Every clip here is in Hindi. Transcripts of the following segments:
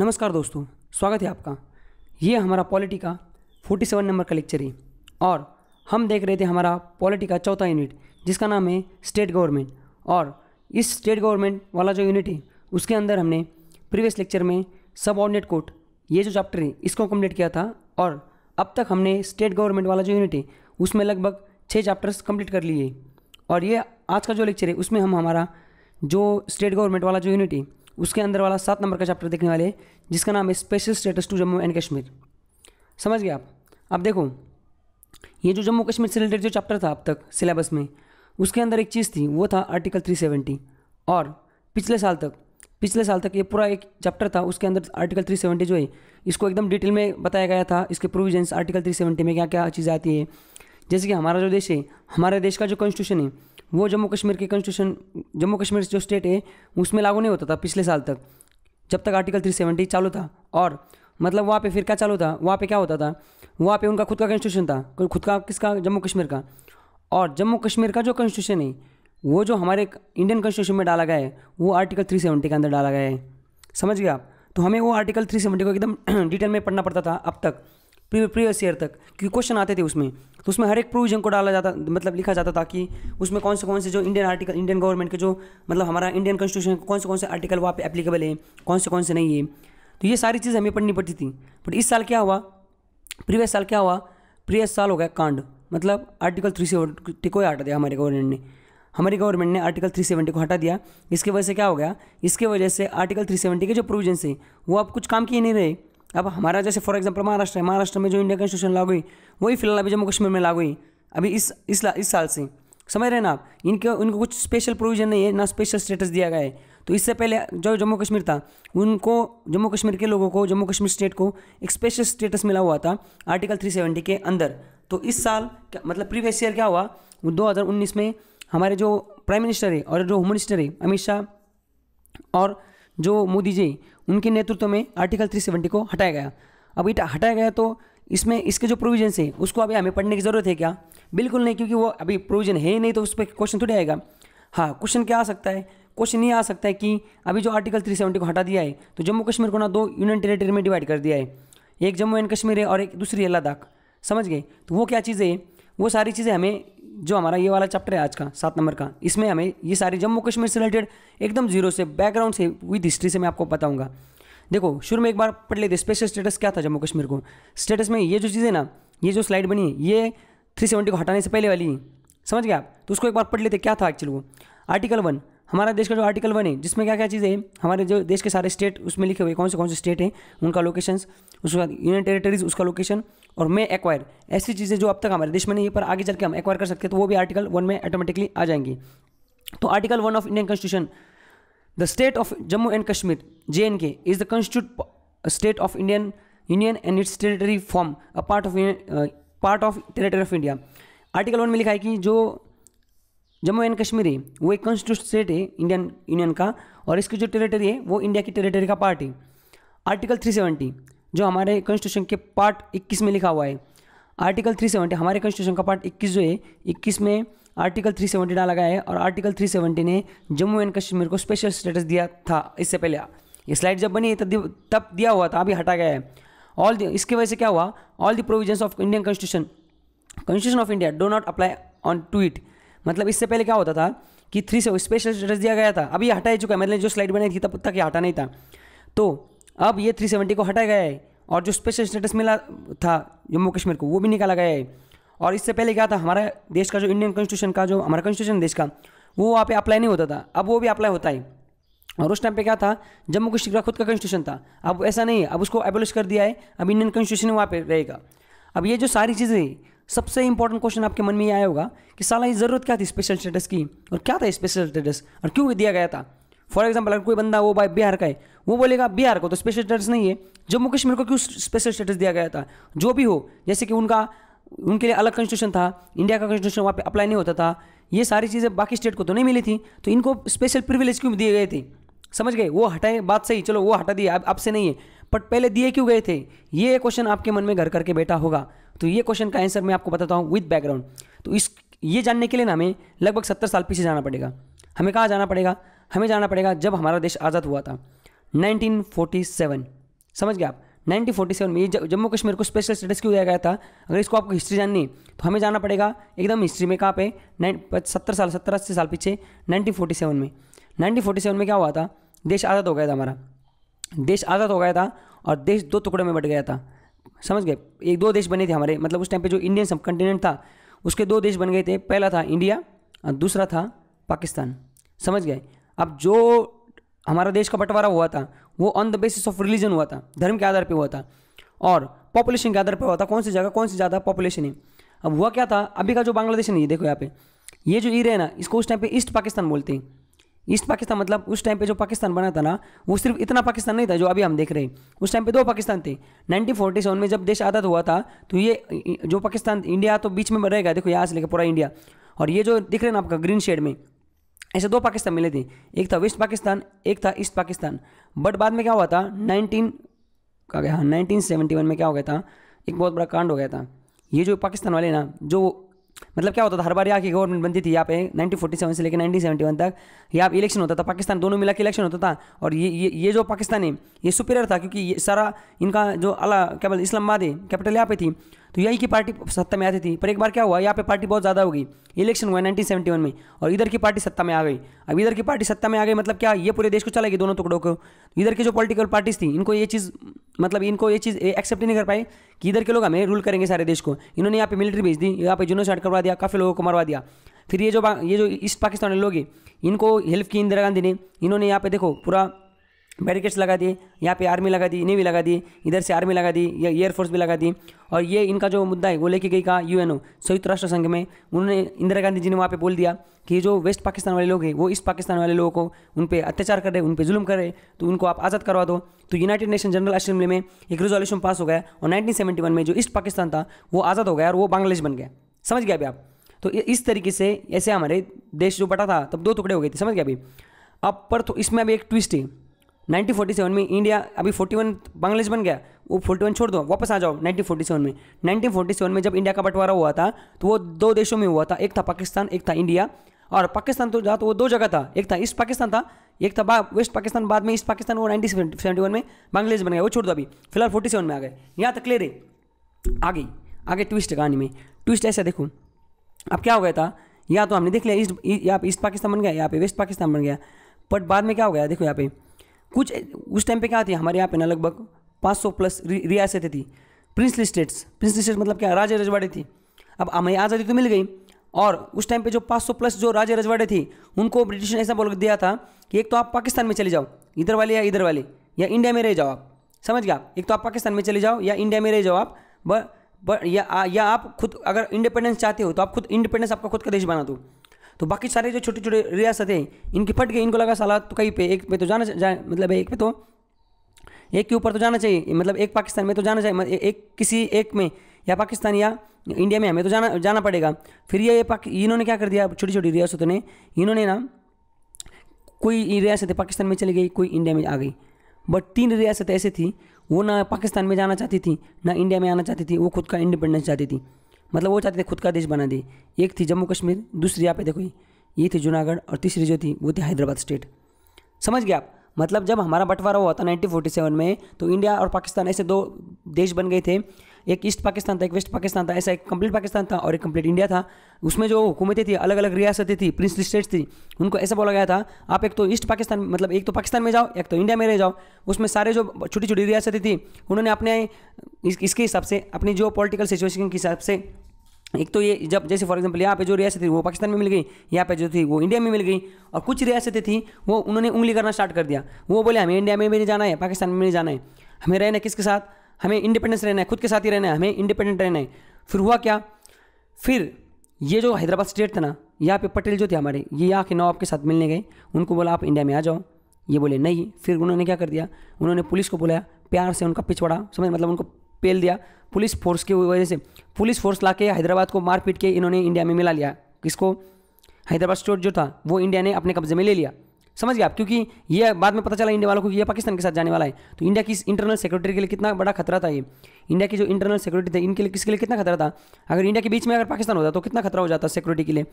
नमस्कार दोस्तों, स्वागत है आपका। ये हमारा पॉलिटी का 47 नंबर का लेक्चर है और हम देख रहे थे हमारा पॉलिटी का चौथा यूनिट जिसका नाम है स्टेट गवर्नमेंट और इस स्टेट गवर्नमेंट वाला जो यूनिट है, उसके अंदर हमने प्रीवियस लेक्चर में सब ऑर्डिनेट कोर्ट ये जो चैप्टर है, इसको कंप्लीट किया था और अब तक हमने स्टेट गवर्नमेंट वाला जो यूनिट है, उसमें लगभग छः चैप्टर्स कंप्लीट कर लिए। और ये आज का जो लेक्चर है, उसमें हम हमारा जो स्टेट गवर्नमेंट वाला जो यूनिट है उसके अंदर वाला सात नंबर का चैप्टर देखने वाले, जिसका नाम है special status to Jammu and Kashmir समझ गए आप? अब देखो, ये जो जम्मू कश्मीर से रिलेटेड जो चैप्टर था अब तक सिलेबस में, उसके अंदर एक चीज़ थी, वो था आर्टिकल 370 और पिछले साल तक, पिछले साल तक ये पूरा एक चैप्टर था, उसके अंदर आर्टिकल 370 जो है, इसको एकदम डिटेल में बताया गया था, इसके प्रोविजंस आर्टिकल 370 में क्या क्या चीज़ें आती है। जैसे कि हमारा जो देश है, हमारे देश का जो कॉन्स्टिट्यूशन है वो जम्मू कश्मीर के कॉन्स्टिट्यूशन जम्मू कश्मीर जो स्टेट है, उसमें लागू नहीं होता था पिछले साल तक, जब तक आर्टिकल 370 चालू था। और मतलब वहाँ पे फिर क्या चालू था? वहाँ पे क्या होता था? वहाँ पे उनका खुद का कॉन्स्टिट्यूशन था। खुद का, किसका? जम्मू कश्मीर का। और जम्मू कश्मीर का जो कॉन्स्टिट्यूशन है, वो जो हमारे इंडियन कॉन्स्टिट्यूशन में डाला गया है, वो आर्टिकल 370 के अंदर डाला गया है। समझ गए आप? तो हमें वो आर्टिकल 370 को एकदम डिटेल में पढ़ना पड़ता था अब तक। प्रीवियस ईयर तक, क्योंकि क्वेश्चन आते थे उसमें। तो उसमें हर एक प्रोविज़न को डाला जाता मतलब लिखा जाता था कि उसमें कौन से कौन से जो इंडियन आर्टिकल इंडियन गवर्नमेंट के जो मतलब हमारा इंडियन कॉन्स्टिट्यूशन कौन से कौन से आर्टिकल वहाँ पे एप्लीकेबल है कौन से कौन से नहीं है। तो ये सारी चीज़ हमें पढ़नी पड़ती थी। बट इस साल क्या हुआ? प्रीवियस साल क्या हुआ? प्रीवियस साल हो गया कांड। मतलब आर्टिकल थ्री सेवेंटी को हटा दिया हमारे गवर्नमेंट ने। हमारी गवर्नमेंट ने आर्टिकल 370 को हटा दिया। इसकी वजह से क्या हो गया? इसके वजह से आर्टिकल 370 के जो प्रोविज़न है, वो अब कुछ काम किए नहीं रहे। अब हमारा जैसे फॉर एग्जांपल महाराष्ट्र है, महाराष्ट्र में जो इंडिया कॉन्स्टिट्यूशन लागू हुई, वही फ़िलहाल अभी जम्मू कश्मीर में लागू हुई। अभी इस इस इस साल से। समझ रहे ना आप? इनके उनको कुछ स्पेशल प्रोविज़न नहीं है, ना स्पेशल स्टेटस दिया गया है। तो इससे पहले जो जम्मू कश्मीर था, उनको जम्मू कश्मीर के लोगों को जम्मू कश्मीर स्टेट को एक स्पेशल स्टेटस मिला हुआ था आर्टिकल 370 के अंदर। तो इस साल क्या मतलब प्रीवियस ईयर क्या हुआ? वो 2019 में हमारे जो प्राइम मिनिस्टर है और जो होम मिनिस्टर है, अमित शाह और जो मोदी जी, उनके नेतृत्व में आर्टिकल 370 को हटाया गया। अब इट हटाया गया तो इसमें इसके जो प्रोविज़न है, उसको अभी हमें पढ़ने की ज़रूरत है क्या? बिल्कुल नहीं, क्योंकि वो अभी प्रोविज़न है ही नहीं तो उस पर क्वेश्चन थोड़ी आएगा। हाँ क्वेश्चन क्या आ सकता है? क्वेश्चन ये आ सकता है कि अभी जो आर्टिकल 370 को हटा दिया है तो जम्मू कश्मीर को ना दो यूनियन टेरेटरी में डिवाइड कर दिया है। एक जम्मू एंड कश्मीर है और एक दूसरी है लद्दाख। समझ गए? तो वो क्या चीज़ें वो सारी चीज़ें हमें जो हमारा ये वाला चैप्टर है आज का, सात नंबर का, इसमें हमें ये सारे जम्मू कश्मीर से रिलेटेड एकदम ज़ीरो से बैकग्राउंड से विद हिस्ट्री से मैं आपको बताऊँगा। देखो, शुरू में एक बार पढ़ लेते स्पेशल स्टेटस क्या था जम्मू कश्मीर को? स्टेटस में ये जो चीज़ें ना, ये जो स्लाइड बनी ये थ्री को हटाने से पहले वाली, समझ गया आप? तो उसको एक बार पढ़ लेते, क्या था एक्चुअली वो? आर्टिकल वन हमारा देश का जो आर्टिकल वन है जिसमें क्या क्या चीज़ें हैं, हमारे जो देश के सारे स्टेट उसमें लिखे हुए कौन से कौन से स्टेट हैं, उनका लोकेशन उसके बाद यूनियन टेरिटरीज उसका लोकेशन और मे एक्वायर ऐसी चीज़ें जो अब तक हमारे देश में नहीं है, पर आगे चल के हम एक्वायर कर सकते हैं तो वो भी आर्टिकल वन में ऑटोमेटिकली आ जाएँगी। तो article one of Indian constitution the state of Jammu and Kashmir J and K is the constitute state of Indian union and its territory form a part of part of territory of India article one में लिखा है कि जो जम्मू एंड कश्मीर है, वो एक कॉन्स्टिट्यूट स्टेट है इंडियन यूनियन का, और इसकी जो टेरिटरी है, वो इंडिया की टेरिटरी का पार्ट है। आर्टिकल 370 जो हमारे कॉन्स्टिट्यूशन के पार्ट 21 में लिखा हुआ है। आर्टिकल 370 हमारे कॉन्स्टिट्यूशन का पार्ट 21 जो है 21 में आर्टिकल 370 डाला गया है, और आर्टिकल 370 ने जम्मू एंड कश्मीर को स्पेशल स्टेटस दिया था इससे पहले। ये स्लाइड जब बनी तब तब दिया हुआ था, अभी हटा गया है। ऑल इसकी वजह से क्या हुआ? All the provisions of Indian constitution constitution of India do not apply on to it मतलब इससे पहले क्या होता था कि थ्री से स्पेशल स्टेटस दिया गया था। अभी हटा ही चुका है। मतलब जो स्लाइड बनाई थी तब तक ये हटा नहीं था। तो अब ये थ्री सेवेंटी को हटाया गया है और जो स्पेशल स्टेटस मिला था जम्मू कश्मीर को, वो भी निकाला गया है। और इससे पहले क्या था? हमारा देश का जो इंडियन कॉन्स्टिट्यूशन का, जो हमारा कॉन्स्टिट्यूशन देश का, वो वहाँ पे अप्लाई नहीं होता था। अब वो भी अप्लाई होता है। और उस टाइम पे क्या था? जम्मू कश्मीर का खुद का कॉन्स्टिट्यूशन था। अब ऐसा नहीं है। अब उसको एबोलिश कर दिया है। अब इंडियन कॉन्स्टिट्यूशन वहाँ पे रहेगा। अब ये जो सारी चीज़ें सबसे इंपॉर्टेंट क्वेश्चन आपके मन में ये आया होगा कि साला ये ज़रूरत क्या थी स्पेशल स्टेटस की? और क्या था स्पेशल स्टेटस और क्यों दिया गया था? फॉर एग्ज़ाम्पल अगर कोई बंदा वो भाई बिहार का है, वो बोलेगा, बिहार को तो स्पेशल स्टेटस नहीं है। जम्मू कश्मीर को क्यों स्पेशल स्टेटस दिया गया था? जो भी हो, जैसे कि उनका, उनके लिए अलग कॉन्स्टिट्यूशन था इंडिया का कॉन्स्टिट्यूशन वहाँ पे अप्लाई नहीं होता था, ये सारी चीज़ें बाकी स्टेट को तो नहीं मिली थी तो इनको स्पेशल प्रिविलेज क्यों दिए गए थे? समझ गए? वो हटाए, बात सही, चलो वो हटा दिए, अब अब से नहीं है। बट पहले दिए क्यों गए थे? ये क्वेश्चन आपके मन में घर करके बैठा होगा। तो ये क्वेश्चन का आंसर मैं आपको बताता हूँ विद बैकग्राउंड तो इस, ये जानने के लिए ना हमें लगभग सत्तर साल पीछे जाना पड़ेगा। हमें कहाँ जाना पड़ेगा? हमें जाना पड़ेगा जब हमारा देश आज़ाद हुआ था। 1947 समझ गए आप? 1947 में ये जम्मू कश्मीर को स्पेशल स्टेटस क्यों दिया गया था? अगर इसको आपको हिस्ट्री जाननी तो हमें जाना पड़ेगा एकदम हिस्ट्री में कहाँ पे? नाइन, सत्तर साल, सत्तर अस्सी साल पीछे। 1947 में। 1947 में क्या हुआ था? देश आज़ाद हो गया था हमारा। देश आज़ाद हो गया था और देश दो टुकड़े में बट गया था। समझ गए? एक दो देश बने थे हमारे। मतलब उस टाइम पे जो इंडियन सब कंटिनेंट था, उसके दो देश बन गए थे। पहला था इंडिया और दूसरा था पाकिस्तान। समझ गए? अब जो हमारा देश का बंटवारा हुआ था, वो on the basis of religion हुआ था, धर्म के आधार पर हुआ था और पॉपुलेशन के आधार पर हुआ था। कौन सी जगह, कौन सी ज़्यादा पॉपुलेशन है? अब हुआ क्या था? अभी का जो बांग्लादेश नहीं है देखो यहाँ पे। ये जो ईर है ना, इसको उस टाइम पे ईस्ट पाकिस्तान बोलते हैं। ईस्ट पाकिस्तान मतलब उस टाइम पे जो पाकिस्तान बना था ना, वो सिर्फ़ इतना पाकिस्तान नहीं था जो अभी हम देख रहे हैं। उस टाइम पे दो पाकिस्तान थे। 1947 में जब देश आज़ाद हुआ था तो ये जो पाकिस्तान, इंडिया तो बीच में रहेगा, देखो यहाँ से लेकर पूरा इंडिया। और ये जो दिख रहे ना आपका ग्रीन शेड में, ऐसे दो पाकिस्तान मिले थे। एक था वेस्ट पाकिस्तान, एक था ईस्ट पाकिस्तान। बट बाद में क्या हुआ था, नाइनटीन का गया हाँ नाइनटीन में क्या हो गया था, एक बहुत बड़ा कांड हो गया था। ये जो पाकिस्तान वाले ना, जो मतलब क्या होता था, हर बार यहाँ की गवर्नमेंट बनती थी, यहाँ पे 1947 से लेकर 1971 तक, यहाँ पे इलेक्शन होता था, पाकिस्तान दोनों मिला के इलेक्शन होता था, और ये ये ये जो पाकिस्तान है ये सुपीरियर था, क्योंकि ये सारा इनका जो अला, क्या बोलते इस्लामाबाद है कैपिटल यहाँ पे थी तो यही की पार्टी सत्ता में आती थी। पर एक बार क्या हुआ, यहाँ पे पार्टी बहुत ज़्यादा हो गई। इलेक्शन हुआ नाइनटीन में और इधर की पार्टी सत्ता में आ गई। अब इधर की पार्टी सत्ता में आ गई मतलब क्या, ये पूरे देश को चलेगी दोनों टुकड़ों को। इधर की जो पॉलिटिकल पार्टीज़ थी, इनको ये चीज़ मतलब इनको ये चीज़ एक्सेप्ट नहीं कर पाई कि इधर के लोग हमें रूल करेंगे सारे देश को। इन्होंने यहाँ पे मिलिट्री भेज दी, यहाँ पे जुनोसाइड करवा दिया, काफ़ी लोगों को मरवा दिया। फिर ये जो ये जो ईस्ट पाकिस्तान लोग हैं, इनको हेल्प की इंदिरा गांधी ने। इन्होंने यहाँ पे देखो, पूरा बैरिकेड्स लगा दिए, यहाँ पे आर्मी लगा दी नेवी लगा दी, इधर से आर्मी लगा दी, या एयरफोर्स भी लगा दी। और ये इनका जो मुद्दा है, वो लेके गई कहा? यूएनओ संयुक्त राष्ट्र संघ में। उन्होंने इंदिरा गांधी जी ने वहाँ पे बोल दिया कि जो वेस्ट पाकिस्तान वाले लोग हैं, वो ईस्ट पाकिस्तान वाले लोगों को उन पर अत्याचार कर रहे, उन पर जुल्म कर रहे तो उनको आप आज़ाद करवा दो। तो यूनाइटेड नेशन जनरल असेंबली में एक रेजोल्यूशन पास हो गया और नाइनटीन में जो ईस्ट पाकिस्तान था, वो आज़ाद हो गया और वो बांग्लादेश बन गया। समझ गया अभी आप? तो इस तरीके से, ऐसे हमारे देश जो बटा था, तब दो टुकड़े हो गए थे, समझ गया अभी? अब पर तो इसमें अभी एक ट्विस्ट है। 1947 में इंडिया अभी 41 बांग्लादेश बन गया, वो 41 छोड़ दो, वापस आ जाओ 1947 में। 1947 में जब इंडिया का बंटवारा हुआ था तो वो दो देशों में हुआ था, एक था पाकिस्तान, एक था इंडिया। और पाकिस्तान तो जहाँ तो वो दो जगह था, एक था ईस्ट पाकिस्तान था, एक था वेस्ट पाकिस्तान, बाद में ईस्ट पाकिस्तान वो नाइनटीन सेवेंटी में बांग्लादेश बन गया, वो छोड़ दो अभी। फ़िलहाल फोर्टी सेवन में आ गए। यहाँ तक क्लियर है। आगे आगे ट्विस्ट कहानी में। ट्विस्ट ऐसा देखो, अब क्या हो गया था? या तो हमने देख लिया, ईस्ट पे ईस्ट पाकिस्तान बन गया, यहाँ पे वेस्ट पाकिस्तान बन गया। बट बाद में क्या हो गया, देखो यहाँ पे। कुछ उस टाइम पे क्या थी? हमारे यहाँ पे ना लगभग 500 प्लस रियासतें थी। प्रिंसली स्टेट्स प्रिंसली स्टेट्स मतलब क्या? राजे रजवाड़े थी। अब हमें आज़ादी तो मिल गई। और उस टाइम पे जो 500 प्लस जो राजे रजवाड़े थी उनको ब्रिटिश ने ऐसा बोल दिया था कि एक तो आप पाकिस्तान में चले जाओ इधर वाले या इधर वाले या इंडिया में रह जाओ आप। समझ गया? एक तो आप पाकिस्तान में चले जाओ या इंडिया में रह जाओ आप। ब, ब या, या आप खुद अगर इंडिपेंडेंस चाहते हो तो आप खुद इंडिपेंडेंस आपका खुद का देश बना दो। तो बाकी सारे जो छोटे छोटे रियासतें इनकी फट गई इनको लगा साला तो कहीं पे एक पे तो जाना जा, मतलब एक पे तो एक के ऊपर तो जाना चाहिए मतलब एक पाकिस्तान में तो जाना चाहिए मतलब एक किसी एक में या पाकिस्तान या इंडिया में हमें तो जाना जाना पड़ेगा। फिर ये इन्होंने क्या कर दिया छोटी छोटी रियासतों ने इन्होंने ना कोई रियासतें पाकिस्तान में चली गई कोई इंडिया में आ गई। बट तीन रियासतें ऐसे थी वो ना पाकिस्तान में जाना चाहती थी ना इंडिया में आना चाहती थी वो खुद का इंडिपेंडेंस चाहती थी। मतलब वो चाहते थे खुद का देश बना दे। एक थी जम्मू कश्मीर, दूसरी यहाँ पे देखो ये। थी जूनागढ़ और तीसरी जो थी, वो थी हैदराबाद स्टेट। समझ गए आप? मतलब जब हमारा बंटवारा हुआ था 1947 में तो इंडिया और पाकिस्तान ऐसे दो देश बन गए थे। एक ईस्ट पाकिस्तान था, एक वेस्ट पाकिस्तान था, ऐसा एक कंप्लीट पाकिस्तान था और एक कंप्लीट इंडिया था। उसमें जो हुकूमतें थी अलग अलग रियासतें थी प्रिंसली स्टेट्स थी, उनको ऐसा बोला गया था, आप एक तो ईस्ट पाकिस्तान मतलब एक तो पाकिस्तान में जाओ, एक तो इंडिया में रह जाओ। उसमें सारे जो छोटी छोटी रियासतें थी, उन्होंने अपने इसके हिसाब से, अपनी जो पॉलिटिकल सिचुएशन के हिसाब से, एक तो ये जब, जैसे फॉर एग्जांपल यहाँ पे जो रियासत थी, वो पाकिस्तान में मिल गई, यहाँ पे जो थी, वो इंडिया में मिल गई, और कुछ रियासतें थी, वो उन्होंने उंगली करना स्टार्ट कर दिया। वो बोले, हमें इंडिया में भी नहीं जाना है, पाकिस्तान में भी नहीं जाना है। हमें रहना किसके साथ? हमें इंडिपेंडेंस रहना है, खुद के साथ ही रहना है, हमें इंडिपेंडेंट रहना है। फिर हुआ क्या? फिर ये जो हैदराबाद स्टेट था ना, यहाँ पे पटेल जो थे हमारे, ये यहाँ के नवाब के साथ मिलने गए। उनको बोला, आप इंडिया में आ जाओ। ये बोले, नहीं। फिर उन्होंने क्या कर दिया? उन्होंने पुलिस को बुलाया, प्यार से उनका पिछवाड़ा, समझ मतलब उनको पेल दिया। पुलिस फोर्स की वजह से, पुलिस फोर्स ला के हैदराबाद को मार पीट के इन्होंने इंडिया में मिला लिया। किसको? हैदराबाद स्टेट जो था, वो इंडिया ने अपने कब्जे में ले लिया। समझ गया आप? क्योंकि ये बाद में पता चला इंडिया वालों को कि ये पाकिस्तान के साथ जाने वाला है। तो इंडिया की इंटरनल सिक्योरिटी के लिए कितना बड़ा खतरा था ये? इंडिया की जो इंटरनल सिक्योरिटी थी, इनके लिए किसके लिए कितना खतरा था? अगर इंडिया के बीच में अगर पाकिस्तान होता तो कितना खतरा हो जाता सिक्योरिटी के लिए?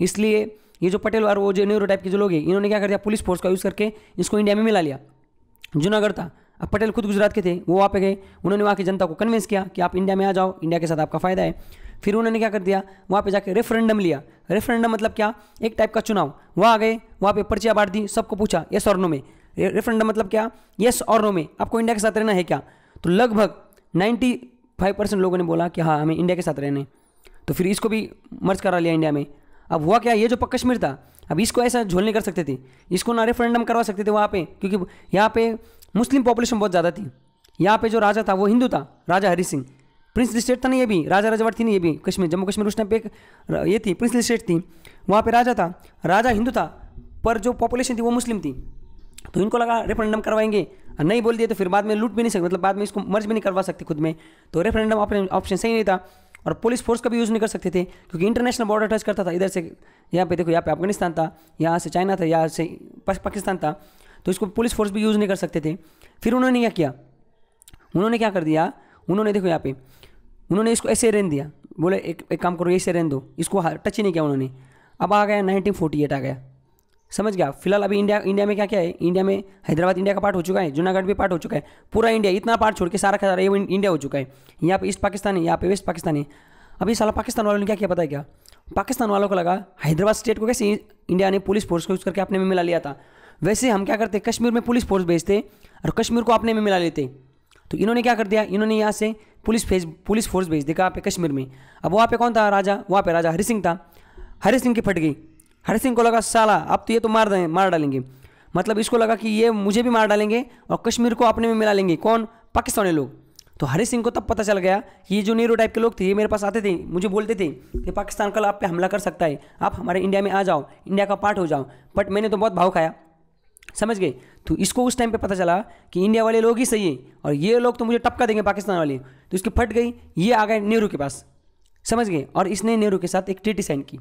इसलिए ये जो पटेल और वो जो न्यूरो टाइप के जो लोग हैं, इन्होंने क्या कर दिया? पुलिस फोर्स का यूज़ करके इसको इंडिया में मिला लिया। जूनागढ़ था। अब पटेल खुद गुजरात के थे, वो वहाँ पे गए। उन्होंने वहाँ की जनता को कन्विंस किया कि आप इंडिया में आ जाओ इंडिया के साथ आपका फ़ायदा है। फिर उन्होंने क्या कर दिया? वहाँ पे जाके रेफरेंडम लिया। रेफरेंडम मतलब क्या? एक टाइप का चुनाव। वहाँ आ गए, वहाँ पे पर्चियाँ बांट दी, सबको पूछा यस और नो में? रेफरेंडम मतलब क्या? यस और नो में। आपको इंडिया के साथ रहना है क्या? तो लगभग नाइन्टी फाइव परसेंट लोगों ने बोला कि हाँ हमें इंडिया के साथ रहने तो फिर इसको भी मर्ज करा लिया इंडिया में। अब हुआ क्या? ये जो कश्मीर था, अब इसको ऐसा झोल नहीं कर सकते थे। इसको ना रेफरेंडम करवा सकते थे वहाँ पे, क्योंकि यहाँ पे मुस्लिम पॉपुलेशन बहुत ज़्यादा थी। यहाँ पे जो राजा था, वो हिंदू था, राजा हरी सिंह। प्रिंसली स्टेट था ना ये भी राजा राजवाट थी ना ये भी कश्मीर, जम्मू कश्मीर उस टाइम पे एक ये थी, प्रिंसली स्टेट थी। वहाँ पे राजा था, राजा हिंदू था, पर जो पॉपुलेशन थी वो मुस्लिम थी। तो इनको लगा रेफरेंडम करवाएँगे नहीं बोल दिए तो फिर बाद में लूट भी नहीं सकते मतलब बाद में इसको मर्ज भी नहीं करवा सकते खुद में। तो रेफरेंडम ऑप्शन सही नहीं था, और पुलिस फोर्स का भी यूज़ नहीं कर सकते थे, क्योंकि इंटरनेशनल बॉर्डर टच करता था, इधर से, यहाँ पे देखो, यहाँ पे अफ़गानिस्तान था, यहाँ से चाइना था, यहाँ से पाकिस्तान था। तो इसको पुलिस फोर्स भी यूज़ नहीं कर सकते थे। फिर उन्होंने क्या किया? उन्होंने क्या कर दिया? उन्होंने देखो यहाँ पे उन्होंने इसको ऐसे रेन दिया। बोले, एक एक काम करो, ऐसे रेन दो। इसको टच ही नहीं किया उन्होंने। अब आ गया नाइनटीन आ गया। समझ गया? फ़िलहाल अभी इंडिया इंडिया में क्या क्या है? इंडिया में हैदराबाद इंडिया का पार्ट हो चुका है, जूनागढ़ भी पार्ट हो चुका है। पूरा इंडिया, इतना पार्ट छोड़ के सारा का ये इंडिया हो चुका है। यहाँ पे ईस्ट पाकिस्तान है यहाँ पे वेस्ट पाकिस्तान। है अभी साला पाकिस्तान वालों ने क्या किया पता है क्या? पाकिस्तान वालों को लगा, हैदराबाद स्टेट को कैसे इंडिया ने पुलिस फोर्स को यूज़ करके अपने में मिला लिया था? वैसे हम क्या करते, कश्मीर में पुलिस फोर्स भेजते और कश्मीर को अपने में मिला लेते। तो इन्होंने क्या कर दिया? इन्होंने यहाँ से पुलिस भेज पुलिस फोर्स भेज दिया पे? कश्मीर में। अब वहाँ पे कौन था राजा? वहाँ पे राजा हरि सिंह था। हरि सिंह की फट गई हरि सिंह को लगा, साला, अब तो ये तो मार दें, मार डालेंगे। मतलब इसको लगा कि ये मुझे भी मार डालेंगे और कश्मीर को अपने में मिला लेंगे। कौन? पाकिस्तानी लोग। तो हरि सिंह को तब पता चल गया कि ये जो नेहरू टाइप के लोग थे, ये मेरे पास आते थे। मुझे बोलते थे कि पाकिस्तान कल आप पे हमला कर सकता है। आप हमारे इंडिया में आ जाओ, इंडिया का पार्ट हो जाओ। बट मैंने तो बहुत भाव खाया समझ गए? तो इसको उस टाइम पे पता चला कि इंडिया वाले लोग ही सही हैं और ये लोग तो मुझे टपका देंगे पाकिस्तान वाले। तो इसकी फट गई, ये आ गए नेहरू के पास। समझ गए? और इसने नेहरू के साथ एक ट्रीटी साइन की।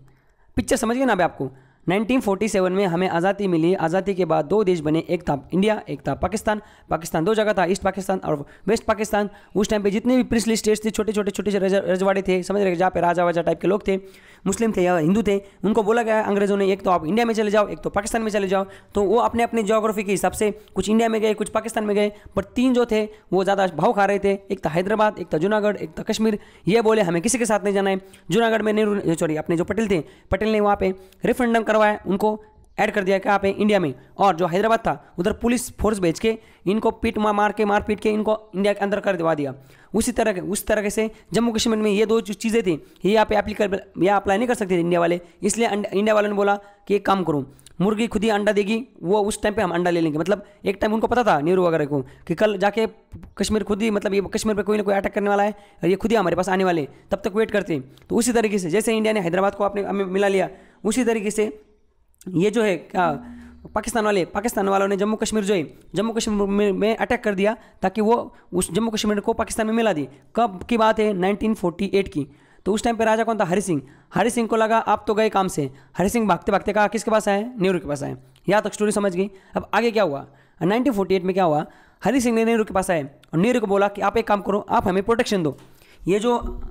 पिक्चर समझ गए ना अभी आपको? 1947 में हमें आज़ादी मिली। आज़ादी के बाद दो देश बने, एक था इंडिया, एक था पाकिस्तान। पाकिस्तान दो जगह था, ईस्ट पाकिस्तान और वेस्ट पाकिस्तान। उस टाइम पे जितने भी प्रिंसली स्टेट्स थे छोटे छोटे छोटे से रजवाड़े थे, समझ रहे जहाँ पे राजा वाजा टाइप के लोग थे, मुस्लिम थे या हिंदू थे, उनको बोला गया अंग्रेज़ों ने, एक तो आप इंडिया में चले जाओ, एक तो पाकिस्तान में चले जाओ। तो वो अपने अपने जोग्राफी के हिसाब से कुछ इंडिया में गए, कुछ पाकिस्तान में गए, पर तीन जो थे, वो ज़्यादा भाव खा रहे थे। एक था हैदराबाद, एक था जूनागढ़, एक था कश्मीर। ये बोले, हमें किसी के साथ नहीं जाना है। जूनागढ़ में नेहरू सॉरी अपने जो पटेल थे, पटेल ने वहाँ पे रेफरेंडम करवाया, उनको ऐड कर दिया क्या पे इंडिया में? और जो हैदराबाद था, उधर पुलिस फोर्स भेज के इनको पीट मार मार के मार पीट के इनको इंडिया के अंदर कर दिवा दिया। उसी तरह के, उस तरह से जम्मू कश्मीर में ये दो चीज़ें थी, ये यहाँ पे एप्लीकेबल या अप्लाई नहीं कर सकते इंडिया वाले। इसलिए इंडिया वालों ने बोला कि एक काम करूँ, मुर्गी खुद ही अंडा देगी, वो उस टाइम पे हम अंडा ले लेंगे। मतलब एक टाइम उनको पता था, नेहरू वगैरह को, कि कल जाके कश्मीर खुद ही मतलब ये कश्मीर पे कोई ना कोई अटैक करने वाला है, और ये खुद ही हमारे पास आने वाले तब तक वेट करते तो उसी तरीके से, जैसे इंडिया ने हैदराबाद को अपने मिला लिया उसी तरीके से ये जो है क्या पाकिस्तान वाले, पाकिस्तान वालों ने जम्मू कश्मीर जो है, जम्मू कश्मीर में अटैक कर दिया ताकि वो उस जम्मू कश्मीर को पाकिस्तान में मिला दी। कब की बात है? 1948 की। तो उस टाइम पे राजा कौन था? हरि सिंह। हरि सिंह को लगा, आप तो गए काम से। हरि सिंह भागते भागते कहा, किसके पास आए नेहरू के पास आए यहाँ तक स्टोरी समझ गई। अब आगे क्या हुआ? नाइनटीन में क्या हुआ? हरि सिंह ने नेहरू के पास आए और नेहरू को बोला कि आप एक काम करो, आप हमें प्रोटेक्शन दो। ये जो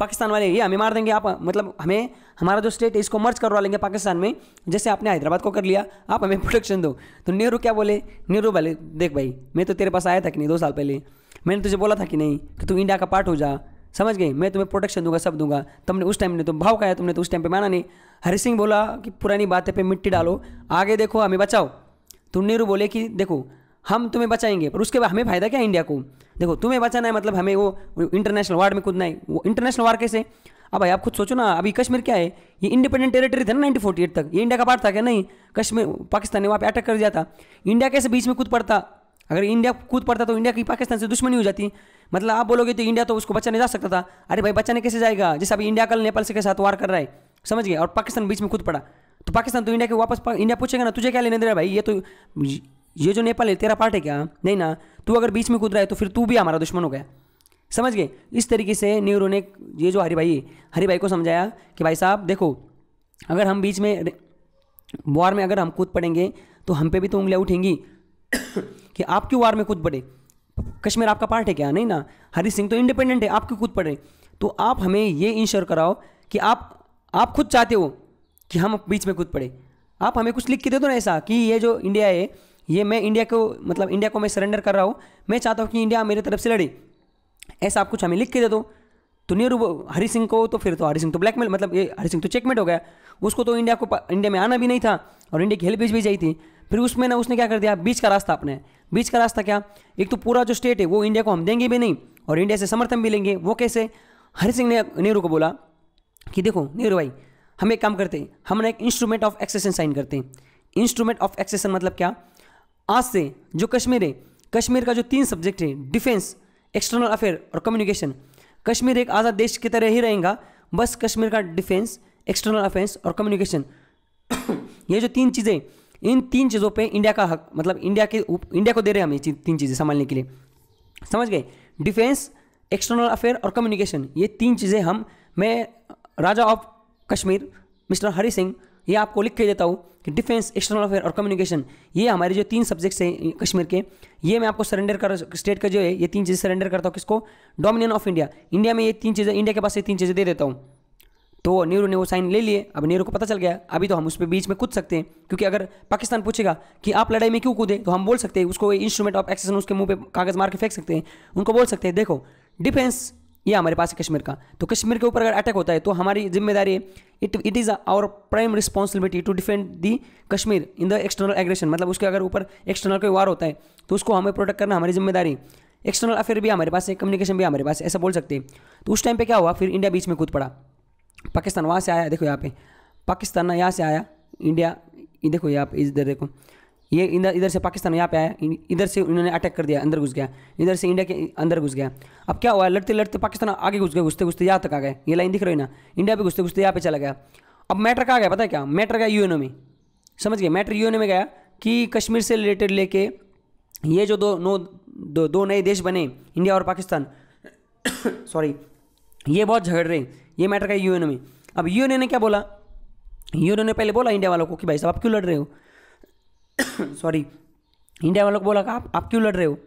पाकिस्तान वाले, ये हमें मार देंगे आप मतलब हमें, हमारा जो स्टेट है, इसको मर्ज करवा लेंगे पाकिस्तान में। जैसे आपने हैदराबाद को कर लिया, आप हमें प्रोटेक्शन दो। तो नेहरू क्या बोले? नेहरू बोले, देख भाई, मैं तो तेरे पास आया था कि नहीं दो साल पहले। मैंने तुझे बोला था कि नहीं, कि तू इंडिया का पार्ट हो जा। समझ गए? मैं तुम्हें प्रोटेक्शन दूँगा, सब दूँगा। तुमने उस टाइम ने तो भाव खाया, तुमने तो उस टाइम पे माना नहीं। हरि सिंह बोला कि पुरानी बातें पे मिट्टी डालो। आगे देखो, हमें बचाओ। तो नेहरू बोले कि, देखो, हम तुम्हें बचाएँगे, पर उसके बाद हमें फ़ायदा क्या इंडिया को? देखो, तुम्हें बचाना है मतलब हमें वो इंटरनेशनल वार में कूदना है। वो इंटरनेशनल वार कैसे? अब भाई, आप खुद सोचो ना, अभी कश्मीर क्या है? ये इंडिपेंडेंट टेरिटरी था ना नाइनटीन तक। ये इंडिया का पार्ट था क्या? नहीं। कश्मीर, पाकिस्तान ने वहाँ पे अटैक कर दिया था। इंडिया कैसे बीच में कूद पड़ता? अगर इंडिया कूद पड़ता तो इंडिया की पाकिस्तान से दुश्मनी हो जाती। मतलब आप बोलोगे तो इंडिया तो उसको बचाने जा सकता था। अरे भाई, बचाने कैसे जाएगा? जैसे अभी इंडिया कल नेपाल से के साथ वार कर रहा है। समझ गए और पाकिस्तान बीच में कूद पड़ा। तो पाकिस्तान तो इंडिया के वापस इंडिया पूछेगा ना, तुझे क्या लेने दे रहा भाई? ये तो ये जो नेपाल है, तेरा पार्ट है क्या? नहीं ना। तू अगर बीच में कूद रहा है तो फिर तू भी हमारा दुश्मन हो गया। समझ गए? इस तरीके से नेहरू ने ये जो हरी भाई हरी भाई को समझाया कि भाई साहब, देखो, अगर हम बीच में वार में अगर हम कूद पड़ेंगे तो हम पे भी तो उंगलियाँ उठेंगी। कि आप क्यों वार में कूद पड़े? कश्मीर आपका पार्ट है क्या? नहीं ना। हरी सिंह तो इंडिपेंडेंट है, आप क्यों कूद पड़े? तो आप हमें ये इंश्योर कराओ कि आप आप खुद चाहते हो कि हम बीच में कूद पड़े। आप हमें कुछ लिख के दे दो ना ऐसा कि ये जो इंडिया है ये मैं इंडिया को मतलब इंडिया को मैं सरेंडर कर रहा हूँ। मैं चाहता हूँ कि इंडिया मेरी तरफ़ से लड़े। ऐसा आप कुछ हमें लिख के दे दो। तो नेहरू हरी सिंह को तो फिर तो हरी सिंह तो ब्लैकमेल मतलब ये हरी सिंह तो चेकमेट हो गया। उसको तो इंडिया को इंडिया में आना भी नहीं था और इंडिया की हेल्प भी चाहिए थी। फिर उसमें ना, उसने क्या कर दिया? बीच का रास्ता अपने बीच का रास्ता क्या? एक तो पूरा जो स्टेट है, वो इंडिया को हम देंगे भी नहीं और इंडिया से समर्थन भी लेंगे। वो कैसे? हरि सिंह ने, नेहरू को बोला कि देखो, नेहरू भाई, हम एक काम करते हैं। हम ना एक इंस्ट्रूमेंट ऑफ़ एक्सेशन साइन करते हैं। इंस्ट्रूमेंट ऑफ़ एक्सेशन मतलब क्या? आज से जो कश्मीर है कश्मीर का जो तीन सब्जेक्ट है डिफेंस एक्सटर्नल अफेयर और कम्युनिकेशन कश्मीर एक आज़ाद देश की तरह ही रहेगा, बस कश्मीर का डिफेंस एक्सटर्नल अफेयर्स और कम्युनिकेशन ये जो तीन चीज़ें, इन तीन चीज़ों पे इंडिया का हक मतलब इंडिया के इंडिया को दे रहे हैं हम ये तीन चीज़ें संभालने के लिए। समझ गए? डिफेंस एक्सटर्नल अफेयर और कम्युनिकेशन ये तीन चीज़ें हम, मैं राजा ऑफ़ कश्मीर, मिस्टर हरी सिंह ये आपको लिख के देता हूँ कि डिफेंस एक्सटर्नल अफेयर और कम्युनिकेशन ये हमारे जो तीन सब्जेक्ट्स हैं कश्मीर के, ये मैं आपको सरेंडर कर स्टेट का जो है, ये तीन चीज़ें सरेंडर करता हूँ किसको? डोमिनियन ऑफ़ इंडिया इंडिया में ये तीन चीज़ें इंडिया के पास ये तीन चीज़ें दे देता हूँ। तो नेहरू ने वो साइन ले लिए। अब नेहरू को पता चल गया। अभी तो हम उस पर बीच में कूद सकते हैं। क्योंकि अगर पाकिस्तान पूछेगा कि आप लड़ाई में क्यों कूदे तो हम बोल सकते हैं, उसको इंस्ट्रूमेंट ऑफ़ एक्सेसन उसके मुँह पे कागज़ मार के फेंक सकते हैं। उनको बोल सकते हैं, देखो डिफेंस ये हमारे पास है कश्मीर का। तो कश्मीर के ऊपर अगर अटैक होता है तो हमारी ज़िम्मेदारी है it it is our prime responsibility to defend the Kashmir in the external aggression मतलब उसके अगर ऊपर एक्सटर्नल कोई वार होता है तो उसको हमें प्रोटेक्ट करना हमारी ज़िम्मेदारी एक्सटर्नल अफेयर भी हमारे पास है कम्युनिकेशन भी हमारे पास है, ऐसा बोल सकते हैं। तो उस टाइम पे क्या हुआ? फिर इंडिया बीच में कूद पड़ा। पाकिस्तान वहाँ से आया, देखो यहाँ पे। पाकिस्तान ना यहाँ से आया इंडिया देखो यहाँ पे, इधर देखो। ये इधर इधर से पाकिस्तान यहाँ पे आया इधर से उन्होंने अटैक कर दिया अंदर घुस गया इधर से इंडिया के अंदर घुस गया। अब क्या हुआ लड़ते लड़ते पाकिस्तान आगे घुस गए घुसते घुसते यहाँ तक आ गए ये लाइन दिख रही ना? इंडिया पे घुसते घुसते यहाँ पे चला गया। अब मैटर कहाँ गया पता है क्या? मैटर गया यूएनओ में। समझ गए? मैटर यूएनओ में गया कि कश्मीर से रिलेटेड लेके ये जो दो नो दो, दो नए देश बने इंडिया और पाकिस्तान सॉरी ये बहुत झगड़ रहे ये मैटर का यूएनओ में। अब यूएनओ ने क्या बोला? यूएनओ ने पहले बोला इंडिया वालों को कि भाई साहब आप क्यों लड़ रहे हो? सॉरी इंडिया वालों को बोला कि आप आप क्यों लड़ रहे हो?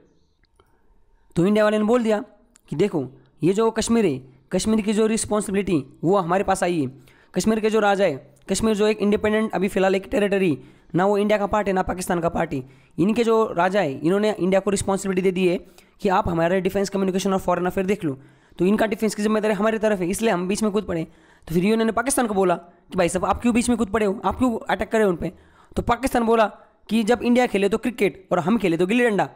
तो इंडिया वाले ने बोल दिया कि देखो, ये जो कश्मीर है, कश्मीर की जो रिस्पॉन्सिबिलिटी वो हमारे पास आई है। कश्मीर के जो राजा है, कश्मीर जो एक इंडिपेंडेंट अभी फ़िलहाल एक टेरिटरी ना वो इंडिया का पार्ट है, ना पाकिस्तान का पार्ट है। इनके जो राजा है, इन्होंने इंडिया को रिस्पॉन्सिबिलिटी दे दी है कि आप हमारे डिफेंस कम्युनिकेशन और फॉरन अफेयर देख लो। तो इनका डिफेंस की ज़िम्मेदारी हमारी तरफ़ है, इसलिए हम बीच में कूद पड़े। तो फिर यूनियन ने पाकिस्तान को बोला कि भाई साहब, आप क्यों बीच में कूद पड़े हो? आप क्यों अटैक करे उन पर तो पाकिस्तान बोला कि जब इंडिया खेले तो क्रिकेट और हम खेले तो गिल्ली डंडा।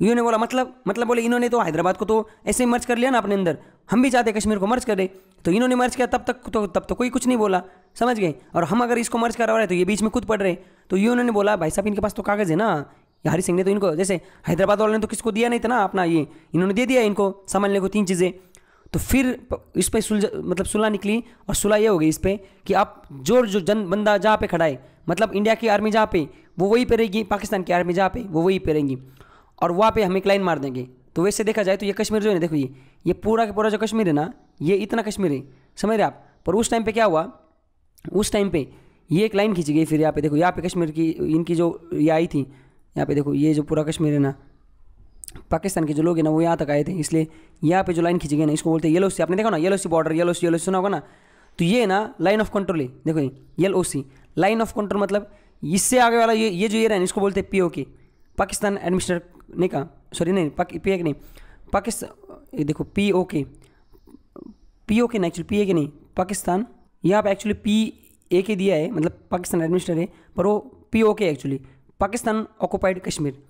इन्होंने बोला मतलब मतलब बोले, इन्होंने तो हैदराबाद को तो ऐसे मर्ज कर लिया ना अपने अंदर। हम भी चाहते कश्मीर को मर्ज करें तो इन्होंने मर्ज किया, तब तक तो तब तो कोई कुछ नहीं बोला। समझ गए? और हम अगर इसको मर्ज करवा रहे तो ये बीच में खुद पड़ रहे तो ये उन्होंने बोला, भाई साहब, इनके पास तो कागज़ है ना। हरी सिंह ने तो इनको, जैसे हैदराबाद वाले ने तो किसको दिया नहीं था ना अपना ये। इन्होंने दे दिया इनको संभालने को तीन चीज़ें। तो फिर इस पर सुलझ मतलब सुलह निकली और सुलह ये हो गई इस पर कि आप जो जो जन, बंदा जहाँ पे खड़ा है मतलब इंडिया की आर्मी जहाँ पे, वो वहीं पे रहेगी, पाकिस्तान की आर्मी जहाँ पे, वो वहीं पे रहेंगी। और वहाँ पे हम एक लाइन मार देंगे। तो वैसे देखा जाए तो ये कश्मीर जो है ना, देखो ये ये पूरा का पूरा जो कश्मीर है ना, ये इतना कश्मीर है, समझ रहे आप? पर उस टाइम पे क्या हुआ? उस टाइम पे ये एक लाइन खींची गई फिर यहाँ पे, देखो यहाँ पे कश्मीर की, इनकी जो ये आई थी, यहाँ पे देखो ये जो पूरा कश्मीर है ना पाकिस्तान के जो लोग हैं ना, वो यहाँ तक आए थे, इसलिए यहाँ पे जो लाइन खींची गई ना, इसको बोलते हैं येलो सी आपने देखा ना yellow sea border yellow sea yellow sea सुना होगा ना? तो ये ना लाइन ऑफ़ कंट्रोल है देखो ये yellow sea line of control मतलब इससे आगे वाला ये ये जो ये रहा इसको बोलते हैं पी ओ के पाकिस्तान एडमिनिस्टर ने कहा सॉरी नहीं पी ए के नहीं। पाकिस्तान देखो पी ओ के पी ओ के नहीं एक्चुअली पी ए के नहीं। पाकिस्तान, यहाँ पे एक्चुअली पी ए के दिया है मतलब पाकिस्तान एडमिनिस्टर है, पर वो पी ओ के एक्चुअली पाकिस्तान ऑक्यूपाइड कश्मीर।